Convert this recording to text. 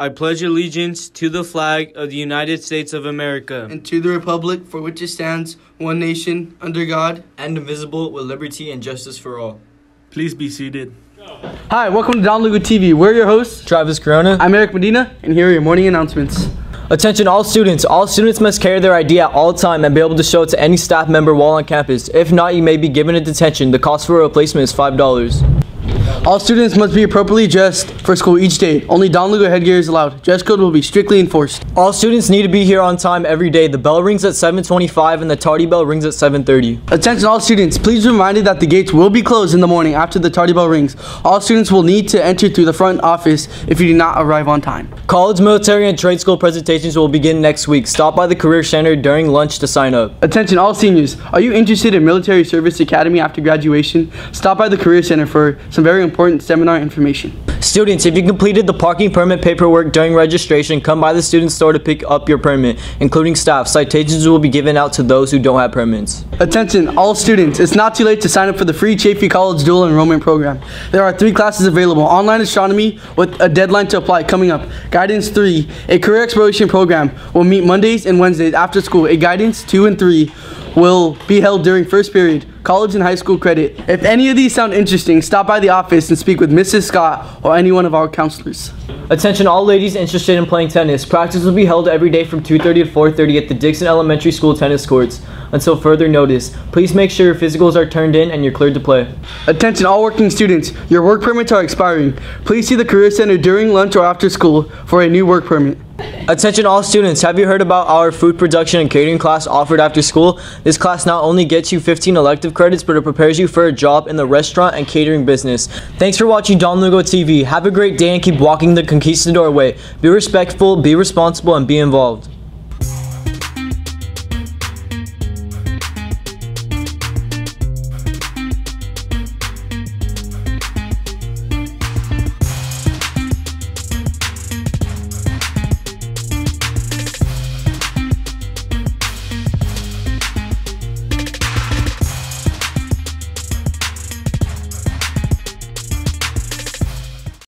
I pledge allegiance to the flag of the United States of America and to the republic for which it stands, one nation, under God, and indivisible, with liberty and justice for all. Please be seated. Hi, welcome to Don Lugo TV. We're your hosts. Travis Corona. I'm Eric Medina, and here are your morning announcements. Attention all students. All students must carry their ID at all time and be able to show it to any staff member while on campus. If not, you may be given a detention. The cost for a replacement is $5. All students must be appropriately dressed for school each day. Only Don Lugo headgear is allowed. Dress code will be strictly enforced. All students need to be here on time every day. The bell rings at 7:25 and the tardy bell rings at 7:30. Attention all students, please be reminded that the gates will be closed in the morning after the tardy bell rings. All students will need to enter through the front office if you do not arrive on time. College, military, and trade school presentations will begin next week. Stop by the Career Center during lunch to sign up. Attention all seniors, are you interested in Military Service Academy after graduation? Stop by the Career Center for some very important seminar information. Students, if you completed the parking permit paperwork during registration, come by the student store to pick up your permit, including staff. Citations will be given out to those who don't have permits. Attention, all students, it's not too late to sign up for the free Chaffey College Dual Enrollment Program. There are three classes available. Online Astronomy with a deadline to apply coming up. Guidance 3, a career exploration program, will meet Mondays and Wednesdays after school. A Guidance 2 and 3 will be held during first period, college and high school credit. If any of these sound interesting, stop by the office and speak with Mrs. Scott or any one of our counselors. Attention all ladies interested in playing tennis. Practice will be held every day from 2.30 to 4.30 at the Dickson Elementary School tennis courts. Until further notice, please make sure your physicals are turned in and you're cleared to play. Attention all working students, your work permits are expiring. Please see the Career Center during lunch or after school for a new work permit. Attention all students, have you heard about our food production and catering class offered after school? This class not only gets you 15 elective credits, but it prepares you for a job in the restaurant and catering business. Thanks for watching Don Lugo TV. Have a great day and keep walking the conquistador way. Be respectful, be responsible, and be involved.